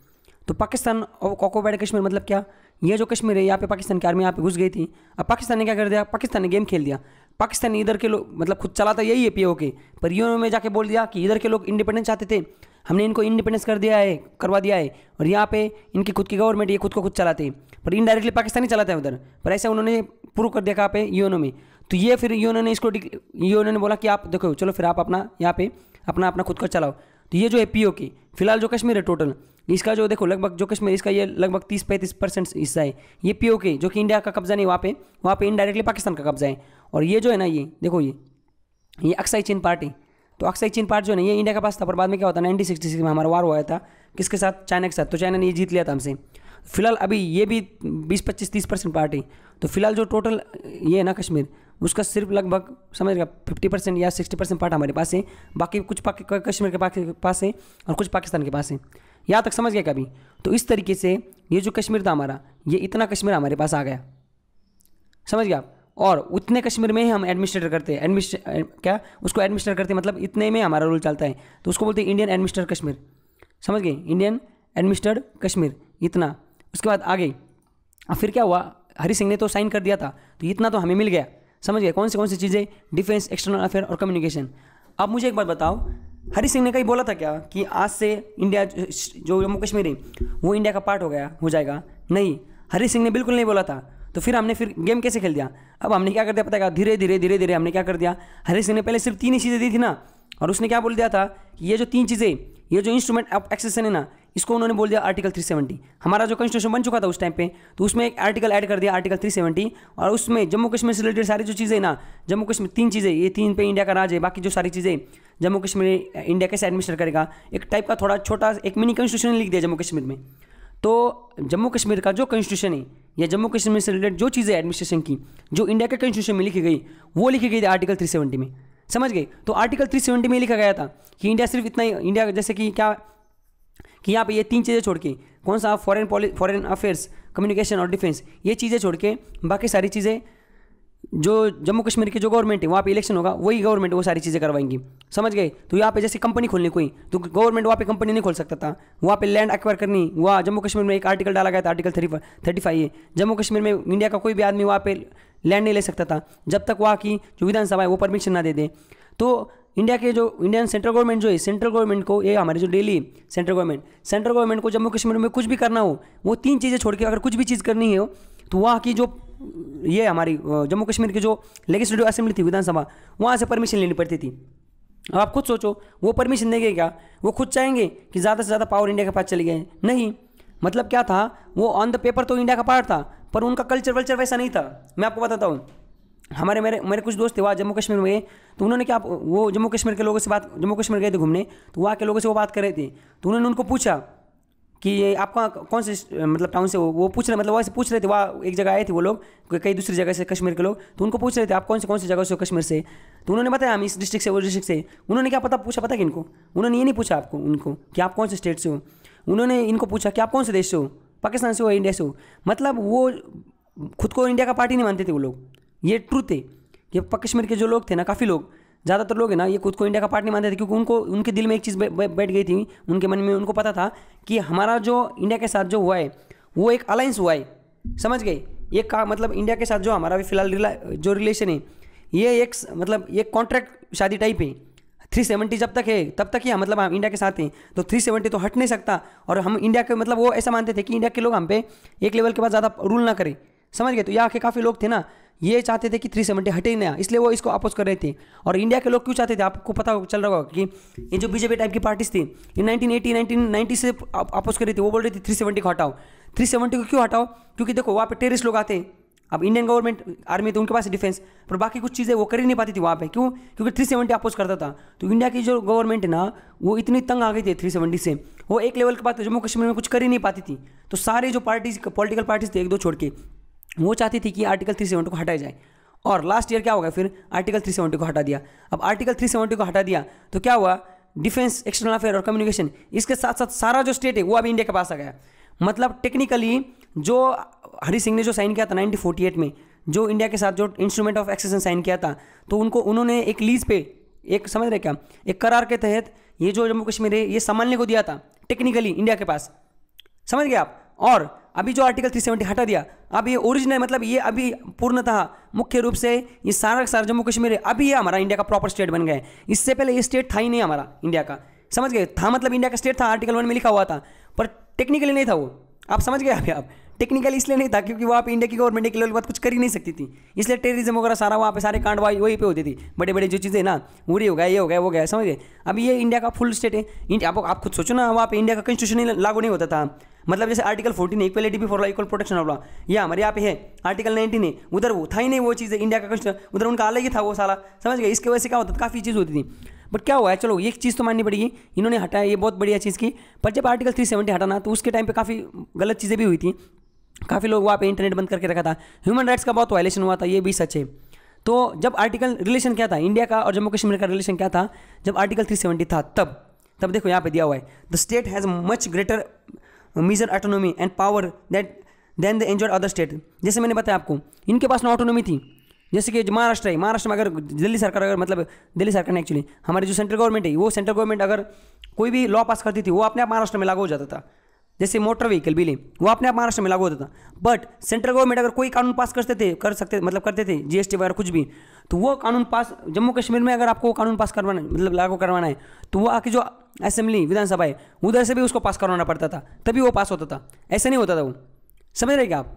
तो पाकिस्तान और ऑक्यूपाइड कश्मीर मतलब क्या? ये जो कश्मीर है, यहाँ पे पाकिस्तान की आर्मी यहाँ पे घुस गई थी। अब पाकिस्तान ने क्या कर दिया? पाकिस्तान ने गेम खेल दिया। पाकिस्तान इधर के लोग मतलब खुद चलाता यही है पी के पर यूनो में जाके बोल दिया कि इधर के लोग इंडिपेंडेंस चाहते थे। हमने इनको इंडिपेंडेंस कर दिया है, करवा दिया है। और यहाँ पे इनकी खुद की गवर्नमेंट ये खुद को खुद चलाते हैं। पर इनडायरेक्टली पाकिस्तान ही चलाता है उधर। पर ऐसा उन्होंने प्रूव कर दिया कहाँ पे? यूनो में। तो ये फिर यूनो ने इसको यूनो ने बोला कि आप देखो, चलो फिर आप अपना यहाँ पे अपना अपना खुद का चलाओ। तो ये जो है पी की, फ़िलहाल जो कश्मीर है टोटल इसका जो देखो लगभग जो कश्मीर, इसका ये लगभग तीस पैंतीस परसेंट हिस्सा है। ये पीओ के, जो कि इंडिया का कब्जा नहीं, वहाँ पे वहाँ पे इनडायरेक्टली पाकिस्तान का कब्जा है। और ये जो है ना, ये, देखो ये ये अक्साई चीन पार्टी। तो अक्साई चीन पार्ट जो है ना, ये इंडिया का पास था, पर बाद में क्या होता है नाइनटीन सिक्सटी सिक्स में हमारा वार हुआ था, किसके साथ? चाइना के साथ। तो चाइना ने ये जीत लिया था हमसे। फ़िलहाल अभी ये भी बीस पच्चीस तीस परसेंट पार्ट। तो फ़िलहाल जो टोटल ये है ना कश्मीर उसका सिर्फ़ लगभग, समझ गया फिफ्टी परसेंट या सिक्सटी परसेंट पार्ट हमारे पास है। बाकी कुछ कश्मीर के पास है और कुछ पाकिस्तान के पास है। यहाँ तक समझ गया कभी? तो इस तरीके से ये जो कश्मीर था हमारा, ये इतना कश्मीर हमारे पास आ गया। समझ गया और उतने कश्मीर में ही हम एडमिनिस्ट्रेटर करते हैं। एडमिनिस्ट्रे क्या? उसको एडमिनिस्ट्रेटर करते हैं मतलब इतने में हमारा रूल चलता है। तो उसको बोलते हैं इंडियन एडमिनिस्ट्रेटर कश्मीर। समझ गए? इंडियन एडमिनिस्ट्रेटर कश्मीर, इतना। उसके बाद आगे, अब फिर क्या हुआ? हरी सिंह ने तो साइन कर दिया था। तो इतना तो हमें मिल गया। समझ गए? कौन सी कौन सी चीज़ें? डिफेंस एक्सटर्नल अफेयर और कम्युनिकेशन अब मुझे एक बात बताओ हरी सिंह ने कहीं बोला था क्या कि आज से इंडिया जो जम्मू कश्मीर है, वो इंडिया का पार्ट हो गया, हो जाएगा? नहीं हरी सिंह ने बिल्कुल नहीं बोला था। तो फिर हमने फिर गेम कैसे खेल दिया? अब हमने क्या कर दिया पता क्या? धीरे धीरे धीरे धीरे हमने क्या कर दिया? हरी सिंह ने पहले सिर्फ़ तीन ही चीज़ें दी थी ना, और उसने क्या बोल दिया था कि ये जो तीन चीज़ें, ये जो इंस्ट्रूमेंट ऑफ़ एक्सेसन है ना इसको उन्होंने बोल दिया आर्टिकल 370 हमारा जो कॉन्स्टिट्यूशन बन चुका था उस टाइम पे तो उसमें एक आर्टिकल ऐड कर दिया आर्टिकल 370 और उसमें जम्मू कश्मीर से रिलेटेड सारी जो चीज़ें ना, जम्मू कश्मीर तीन चीज़ें, ये तीन पे इंडिया का राज है, बाकी जो सारी चीज़ें जम्मू कश्मीर इंडिया कैसे एडमिनिस्टर करेगा, एक टाइप का थोड़ा छोटा एक मिनी कॉन्स्टिट्यूशन लिख दिया जम्मू कश्मीर में। तो जम्मू कश्मीर का जो कॉन्स्टिट्यूशन है, या जम्मू कश्मीर से रिलेटेड जो चीज़ें एडमिनिस्ट्रेशन की, जो इंडिया के कॉन्स्टिट्यूशन में लिखी गई, वो लिखी गई थी आर्टिकल 370 में। समझ गए? तो आर्टिकल 370 में लिखा गया था कि इंडिया सिर्फ़ इतना ही इंडिया जैसे कि क्या कि यहाँ पे ये तीन चीज़ें छोड़ के, कौन सा फॉरेन फॉरेन अफेयर्स कम्युनिकेशन और डिफेंस ये चीज़ें छोड़ के बाकी सारी चीज़ें जो जम्मू कश्मीर की जो गवर्नमेंट है, वहाँ पे इलेक्शन होगा, वही गवर्नमेंट वो सारी चीज़ें करवाएँगी। समझ गए? तो यहाँ पे जैसे कंपनी खोलनी कोई तो गवर्नमेंट वहाँ पे कंपनी नहीं खोल सकता था। वहाँ पे लैंड एक्वायर करनी, वहाँ जम्मू कश्मीर में एक आर्टिकल डाला गया था article thirty thirty five Jammu Kashmir में इंडिया का कोई भी आदमी वहाँ पे लैंड नहीं ले सकता था, जब तक वहाँ की जो विधानसभा है वो परमिशन ना दे दे। तो इंडिया के जो इंडियन सेंट्रल गवर्नमेंट जो है, सेंट्रल गवर्नमेंट को, ये हमारी जो daily central government central government को जम्मू कश्मीर में कुछ भी करना हो, वो तीन चीज़ें छोड़ के अगर कुछ भी चीज़ करनी हो तो वहाँ की जो, ये हमारी जम्मू कश्मीर की जो लेजिस्लेटिव असेंबली थी विधानसभा, वहाँ से परमिशन लेनी पड़ती थी। अब आप खुद सोचो, वो परमिशन देंगे क्या? वो खुद चाहेंगे कि ज़्यादा से ज़्यादा पावर इंडिया के पास चले गए। नहीं मतलब क्या था, वो ऑन द पेपर तो इंडिया का पार्ट था, पर उनका कल्चर वल्चर वैसा नहीं था। मैं आपको बताता हूँ हमारे मेरे मेरे कुछ दोस्त थे वहाँ जम्मू कश्मीर में गए तो उन्होंने क्या, वो जम्मू कश्मीर के लोगों से बात, जम्मू कश्मीर गए थे घूमने तो वहाँ के लोगों से वो बात कर रहे थे तो उन्होंने उनको पूछा कि आपका कौन से मतलब टाउन से वो पूछ रहे मतलब वहाँ से पूछ रहे थे, वहाँ एक जगह आए थे वो लोग कई दूसरी जगह से कश्मीर के लोग तो उनको पूछ रहे थे, आप कौन से, कौन सी जगह से हो कश्मीर से? तो उन्होंने बताया, हम इस डिस्ट्रिक्ट से, वो डिस्ट्रिक्ट से। उन्होंने क्या पता, पूछा पता कि इनको? उन्होंने ये नहीं पूछा आपको, उनको, कि आप कौन से स्टेट से हो? उन्होंने इनको पूछा कि आप कौन से देश से हो? पाकिस्तान से हो इंडिया से हो? मतलब वो खुद को इंडिया का पार्टी नहीं मानते थे वो लोग। ये ट्रूथ है। ये कश्मीर के जो लोग थे ना, काफ़ी लोग, ज़्यादातर लोग हैं ना, ये खुद को इंडिया का पार्ट नहीं मानते थे क्योंकि उनको, उनके दिल में एक चीज़ बैठ गई थी, उनके मन में उनको पता था कि हमारा जो इंडिया के साथ जो हुआ है, वो एक अलायंस हुआ है। समझ गए? ये का मतलब इंडिया के साथ जो हमारा भी फ़िलहाल जो रिलेशन है, ये एक मतलब ये कॉन्ट्रैक्ट शादी टाइप है। थ्री सेवेंटी जब तक है, तब तक ही मतलब हम इंडिया के साथ हैं। तो थ्री सेवेंटी तो हट नहीं सकता। और हम इंडिया के मतलब वो ऐसा मानते थे कि इंडिया के लोग हम पे एक लेवल के बाद ज़्यादा रूल ना करें। समझ गए? तो यहाँ के काफ़ी लोग थे ना, ये चाहते थे कि थ्री सेवेंटी हटे ना इसलिए वो इसको अपोज कर रहे थे। और इंडिया के लोग क्यों चाहते थे? आपको पता चल रहा होगा कि ये जो बीजेपी टाइप की पार्टीज़ थी, ये 1980 1990 से अपोज कर रही थी, वो बोल रही थी थ्री सेवेंटी को हटाओ। थ्री सेवेंटी को क्यों हटाओ? क्योंकि देखो, वहाँ पे टेरिस्ट लोग आते अब इंडियन गवर्नमेंट आर्मी तो उनके पास डिफेंस पर बाकी कुछ चीज़ें वो कर ही नहीं पाती थी वहाँ पे। क्यों? क्योंकि थ्री सेवेंटी अपोज करता था। तो इंडिया की जो गवर्नमेंट है ना, वो इतनी तंग आ गई थी थ्री सेवेंटी से। वो एक लेवल के बाद जम्मू कश्मीर में कुछ कर ही नहीं पाती थी। तो सारे जो पार्टीज़ पॉलिटिकल पार्टीज़ थे, एक दो छोड़ के वो चाहती थी कि आर्टिकल थ्री सेवेंटी को हटाया जाए। और लास्ट ईयर क्या होगा फिर? आर्टिकल थ्री सेवेंटी को हटा दिया। अब आर्टिकल थ्री सेवेंटी को हटा दिया तो क्या हुआ? डिफेंस एक्सटर्नल अफेयर और कम्युनिकेशन इसके साथ साथ सारा जो स्टेट है, वो अभी इंडिया के पास आ गया। मतलब टेक्निकली जो हरी सिंह ने जो साइन किया था 1948 में, जो इंडिया के साथ जो इंस्ट्रूमेंट ऑफ़ एक्सेसन साइन किया था तो उनको, उन्होंने एक लीज पे, एक, समझ रहे क्या? एक करार के तहत ये जो जम्मू कश्मीर है, ये संभालने को दिया था टेक्निकली इंडिया के पास। समझ गए आप? और अभी जो आर्टिकल 370 हटा दिया, अब ये ओरिजिनल मतलब ये अभी पूर्णतः मुख्य रूप से ये सारा सारा जम्मू कश्मीर है अभी ये हमारा इंडिया का प्रॉपर स्टेट बन गया है। इससे पहले ये स्टेट था ही नहीं हमारा इंडिया का। समझ गए? था मतलब इंडिया का स्टेट था आर्टिकल वन में लिखा हुआ था, पर टेक्निकली नहीं था वो। आप समझ गए अभी आप? टेक्निकली इसलिए नहीं था, क्योंकि वहाँ पे इंडिया की गवर्नमेंट एक लेवल के बाद कुछ कर ही नहीं सकती थी। इसलिए टेररिज्म वगैरह सारा वहाँ पे सारे कांड वही पे होती थी। बड़े बड़े जो चीज़ें ना उड़ी हो गया, ये हो गया, वो गया, समझ गए? अभी ये इंडिया का फुल स्टेट है। आप आप खुद सोचो ना, वहाँ पे इंडिया का कॉन्स्टिट्यूशन लागू नहीं होता था। मतलब जैसे article fourteen equality for equal protection of law ये हमारे यहाँ पे है आर्टिकल नाइनटीन है। उधर वो था ही नहीं वो चीज़ इंडिया का उधर उनका अलग ही था वो साला समझ गए? इसके वजह से क्या होता था, काफ़ी चीज़ होती थी। बट क्या हुआ है, चलो, एक चीज़ तो माननी पड़ेगी। इन्होंने हटाया, ये बहुत बढ़िया चीज़ की। पर जब आर्टिकल थ्री सेवेंटी हटाना तो उसके टाइम पे काफ़ी गलत चीज़ें भी हुई थी। काफ़ी लोग वहाँ पे इंटरनेट बंद करके रखा था। ह्यूमन राइट्स का बहुत वायलेशन हुआ था, ये भी सच है। तो जब आर्टिकल रिलेशन क्या था? इंडिया का और जम्मू कश्मीर का रिलेशन क्या था? जब आर्टिकल थ्री था, तब तब देखो यहाँ पे दिया हुआ है। The state has much greater measure autonomy and power that then the enjoyed other state जैसे मैंने बताया आपको, इनके पास ना ऑटोनोमी थी। जैसे कि महाराष्ट्र है, महाराष्ट्र में अगर दिल्ली सरकार, अगर मतलब दिल्ली सरकार ने एक्चुअली हमारी जो सेंट्रल गवर्नमेंट है, वो सेंट्रल गवर्नमेंट अगर कोई भी लॉ पास करती थी, वो अपने आप महाराष्ट्र में लागू हो जाता था। जैसे मोटर व्हीकल, बिलिंग, वो अपने आप महाराष्ट्र में लागू होता था। बट सेंट्रल गवर्नमेंट अगर कोई कानून पास करते थे, कर सकते मतलब करते थे जीएसटी वगैरह कुछ भी तो वो कानून पास जम्मू कश्मीर में अगर आपको कानून पास करवाना मतलब लागू करवाना है तो वो आके जो असेंबली विधानसभा है, उधर से भी उसको पास करवाना पड़ता था, तभी वो पास होता था। ऐसा नहीं होता था वो। समझ रहे क्या आप?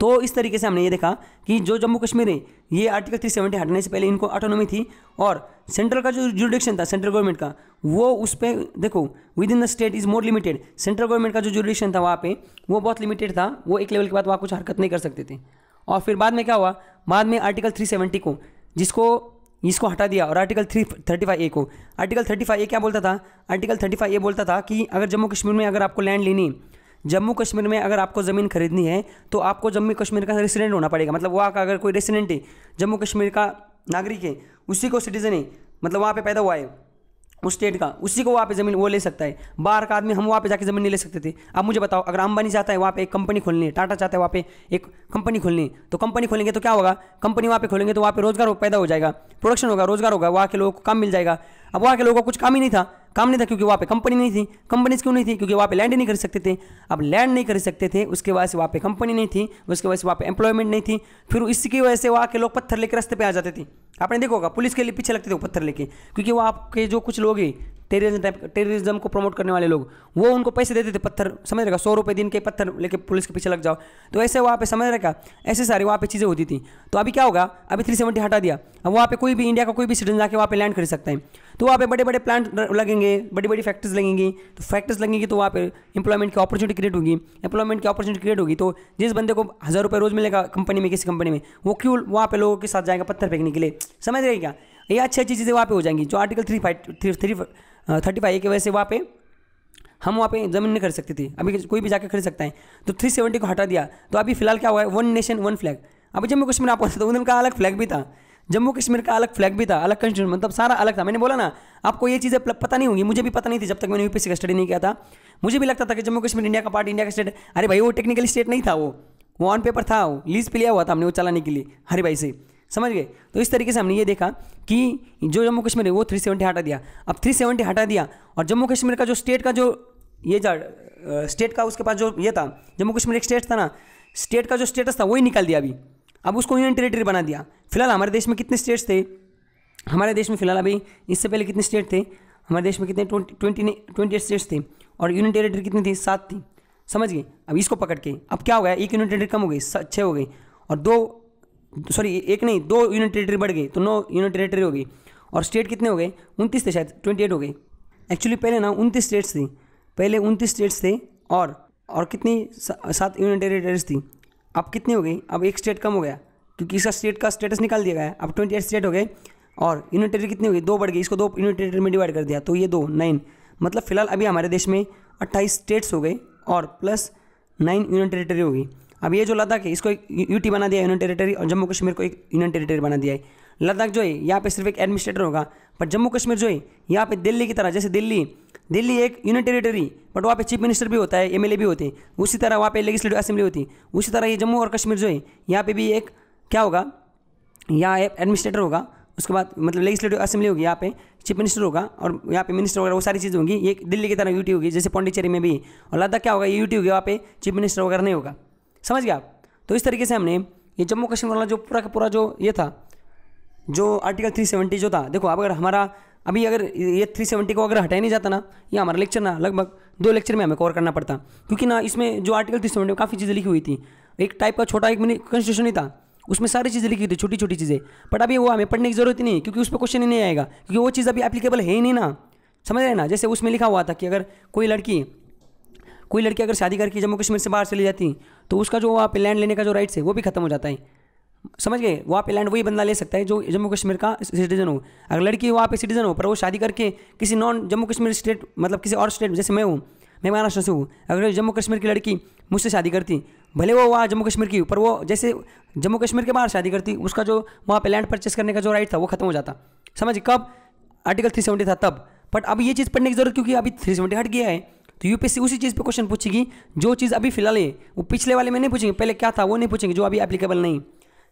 तो इस तरीके से हमने ये देखा कि जो जम्मू कश्मीर है, ये आर्टिकल थ्री सेवेंटी हटने से पहले इनको ऑटोनॉमी थी और सेंट्रल का जो जुडिक्शन था सेंट्रल गवर्नमेंट का, वो उस पर देखो with in the state is more limited central government का जो जुडिक्शन था वहाँ पे, वो बहुत लिमिटेड था, वो एक लेवल के बाद वहाँ कुछ हरकत नहीं कर सकते थे। और फिर बाद में क्या हुआ? बाद में आर्टिकल थ्री सेवेंटी को, जिसको, इसको हटा दिया और article three thirty five A को। आर्टिकल थर्टी फाइव ए क्या बोलता था? आर्टिकल थर्टी फाइव ए बोलता था कि अगर जम्मू कश्मीर में अगर आपको लैंड लेनी जम्मू कश्मीर में अगर आपको ज़मीन खरीदनी है तो आपको जम्मू कश्मीर का रेसिडेंट होना पड़ेगा। मतलब वहाँ का अगर कोई रेसिडेंट है, जम्मू कश्मीर का नागरिक है, उसी को सिटीज़न है मतलब वहाँ पे पैदा हुआ है, उस स्टेट का, उसी को वहाँ पे ज़मीन वो ले सकता है। बाहर का आदमी हम वहाँ पे जाके ज़मीन नहीं ले सकते थे। अब मुझे बताओ, अगर अंबानी चाहता है वहाँ पे एक कंपनी खोलनी है, टाटा चाहता है वहाँ पे एक कंपनी खोलनी है तो कंपनी खोलेंगे तो क्या होगा? कंपनी वहाँ पे खोलेंगे तो वहाँ पे रोज़गार पैदा हो जाएगा प्रोडक्शन होगा, रोज़गार होगा, वहाँ के लोगों को काम मिल जाएगा। अब वहाँ के लोगों को कुछ काम ही नहीं था काम नहीं था क्योंकि वहाँ पे कंपनी नहीं थी। कंपनीज़ क्यों नहीं थी? क्योंकि वहाँ पे लैंड नहीं कर सकते थे। अब लैंड नहीं कर सकते थे, उसके वजह से वहाँ पे कंपनी नहीं थी, उसके वजह से वहाँ पे एम्प्लॉयमेंट नहीं थी। फिर इसकी वजह से वहाँ के लोग पत्थर लेकर रास्ते पर आ जाते थे। आपने देखो होगा, पुलिस के लिए पीछे लगते थे वो पत्थर लेके। क्योंकि वहाँ के जो कुछ लोग हैं टेररिज्म टाइप टेररिज्म को प्रमोट करने वाले लोग, वो उनको पैसे देते थे पत्थर, समझ रहेगा सौ रुपये दिन के पत्थर लेके पुलिस के पीछे लग जाओ। तो ऐसे वहाँ पे, समझ रहेगा ऐसे सारे वहाँ पे चीज़ें होती थी। तो अभी क्या होगा? अभी थ्री सेवेंटी हटा दिया। अब वहाँ पे कोई भी इंडिया का कोई भी सिटीजन जाके वहाँ पे लैंड कर सकता है। तो वहाँ पे बड़े बड़े प्लांट लगेंगे बड़ी बड़ी फैक्ट्रीज लगेंगी। तो फैक्ट्रीज लगेंगी तो वहाँ पे इंप्लॉयमेंट की अपॉर्चुनिटी क्रिएट होगी। एम्प्लॉयमेंट की अपॉर्चुनिटी क्रिएट होगी तो जिस बंदे को हज़ार रुपये रोज़ मिलेगा कंपनी में, किसी कंपनी में, वो क्यों वहाँ पे लोगों के साथ जाएगा पत्थर फेंकने के लिए? समझ रहे क्या? ये अच्छी अच्छी चीज़ें वहाँ पे हो जाएँगी। जो article three five three three thirty five की वजह से वहाँ पे हम वहाँ पे ज़मीन नहीं खरीद सकते थे। अभी कोई भी जाकर खरीद सकता है। तो थ्री सेवेंटी को हटा दिया। तो अभी फ़िलहाल क्या हुआ है? वन नेशन वन फ्लैग अभी जम्मू कश्मीर आपको तो उनका अलग फ्लैग भी था। जम्मू कश्मीर का अलग फ्लैग भी था, अलग कंस्टिट्यूशन मतलब सारा अलग था। मैंने बोला ना, आपको ये चीज़ें पता नहीं होंगी। मुझे भी पता नहीं थी जब तक मैंने यूपीसी का स्टडी नहीं किया था। मुझे भी लगता था कि जम्मू कश्मीर इंडिया का पार्ट इंडिया का स्टेट अरे भाई, वो टेक्निकली स्टेट नहीं था वो। वो ऑन पेपर था वो। लीज पे लिया हुआ था हमने, वो चलाने के लिए। हरे भाई से। समझ गए? तो इस तरीके से हमने ये देखा कि जो जम्मू कश्मीर है, वो थ्री सेवेंटी हटा दिया। अब थ्री सेवेंटी हटा दिया और जम्मू कश्मीर का जो स्टेट का जो ये जा स्टेट का उसके पास जो ये था, जम्मू कश्मीर एक स्टेट था ना स्टेट का जो स्टेटस था, वही निकाल दिया अभी। अब उसको यूनियन टेरेटरी बना दिया। फ़िलहाल हमारे देश में कितने स्टेट्स थे? हमारे देश में फ़िलहाल अभी इससे पहले कितने स्टेट थे? हमारे देश में कितने? ट्वेंटी ट्वेंटी एट स्टेट्स थे और यूनियन टेरेटरी कितनी थी? सात थी। समझ गए? अब इसको पकड़ के। अब क्या हो गया? एक यूनियन टेरेटरी कम हो गई छः हो गई और दो सॉरी, एक नहीं, दो यूनिट टेरेटरी बढ़ गई तो नौ यूनिट टेरेटरी हो गई और स्टेट कितने हो गए? उनतीस थे शायद ट्वेंटी एट हो गई एक्चुअली पहले ना, उनतीस स्टेट्स थी। पहले उनतीस स्टेट्स थे, और और कितनी सात यूनिट टेरेटरीज थी। अब कितनी हो गई? अब एक स्टेट कम हो गया, क्योंकि इसका स्टेट का स्टेटस निकाल दिया गया अब ट्वेंटी एट स्टेट हो गए, और यूनिट टेरेटरी कितनी हो गई? दो बढ़ गई, इसको दो यूनिट टेरेटरी में डिवाइड कर दिया तो ये दो नाइन मतलब फ़िलहाल अभी हमारे देश में अट्ठाईस स्टेट्स हो गए, और प्लस नाइन यूनिट टेरेटरी होगी। अब ये जो लद्दाख है, इसको एक यूटी बना दिया यूनियन टेरिटरी और जम्मू कश्मीर को एक यूनियन टेरिटरी बना दिया है। लद्दाख जो है, यहाँ पे सिर्फ़ एक एडमिनिस्ट्रेटर होगा, पर जम्मू कश्मीर जो है, यहाँ पे दिल्ली की तरह, जैसे दिल्ली दिल्ली एक यूनियन टेरिटरी बट वहाँ पे चीफ मिनिस्टर भी होता है एमएलए भी होते हैं। उसी तरह वहाँ पे लेजिस्लेटिव असेंबली होती है। उसी तरह ये जम्मू और कश्मीर जो है, यहाँ पे भी एक क्या होगा, यहाँ एडमिनिस्ट्रेटर होगा, उसके बाद मतलब लेजिस्लेटिव असेंबली होगी, यहाँ पे चीफ मिनिस्टर होगा, और यहाँ पे मिनिस्टर वगैरह, वो सारी चीज़ें होंगी। ये दिल्ली की तरह यूटी होगी, जैसे पौंडीचेरी में भी। और लद्दाख क्या होगा, ये यूटी होगी, वहाँ पे चीफ मिनिस्टर वगैरह नहीं होगा। समझ गया आप? तो इस तरीके से हमने ये जम्मू कश्मीर वाला जो पूरा का पूरा जो ये था, जो आर्टिकल 370 जो था, देखो अब अगर हमारा, अभी अगर ये 370 को अगर हटाया नहीं जाता ना, ये हमारा लेक्चर ना, लगभग दो लेक्चर में हमें कवर करना पड़ता। क्योंकि ना इसमें जो आर्टिकल 370 में काफ़ी चीज़ें लिखी हुई थी, एक टाइप का छोटा एक मिनी कॉन्स्टिट्यूशन ही था, उसमें सारी चीज़ें लिखी थी छोटी छोटी चीज़ें। बट अभी वो हमें पढ़ने की ज़रूरत ही नहीं क्योंकि उस पर क्वेश्चन ही नहीं आएगा, क्योंकि वो चीज़ अभी एप्लीकेबल है ही नहीं ना। समझ रहे ना? जैसे उसमें लिखा हुआ था कि अगर कोई लड़की कोई लड़की अगर शादी करके जम्मू कश्मीर से बाहर चली जाती है तो उसका जो वहाँ पे लैंड लेने का जो राइट्स है, वो भी खत्म हो जाता है। समझ गए? वहाँ पे लैंड वही बंदा ले सकता है जो जम्मू कश्मीर का सिटीजन हो। अगर लड़की वहाँ पे सिटीजन हो, पर वो शादी करके किसी नॉन जम्मू कश्मीर स्टेट मतलब किसी और स्टेट जैसे मैं हूँ, मैं महाराष्ट्र से हूँ, अगर जम्मू कश्मीर की लड़की मुझसे शादी करती, भले वो वहाँ जम्मू कश्मीर की पर वो जैसे जम्मू कश्मीर के बाहर शादी करती, उसका जो वहाँ पे लैंड परचेस करने का जो राइट था, वो खत्म हो जाता। समझ कब? आर्टिकल थ्री था तब। बट अब ये चीज़ पढ़ने की ज़रूरत क्योंकि अभी थ्री हट गया है। तो यूपीएससी उसी चीज़ पे क्वेश्चन पूछेगी, जो चीज़ अभी फ़िलहाल है, वो पिछले वाले में नहीं पूछेंगे, पहले क्या था वो नहीं पूछेंगे, जो अभी एप्लीकेबल नहीं।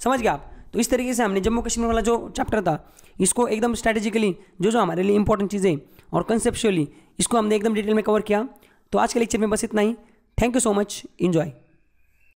समझ गया आप? तो इस तरीके से हमने जम्मू कश्मीर वाला जो चैप्टर था, इसको एकदम स्ट्रैटेजिकली जो जो हमारे लिए इंपॉर्टेंट चीज़ें और कंसेप्चुअली इसको हमने एकदम डिटेल में कवर किया। तो आज के लेक्चर में बस इतना ही। Thank you so much enjoy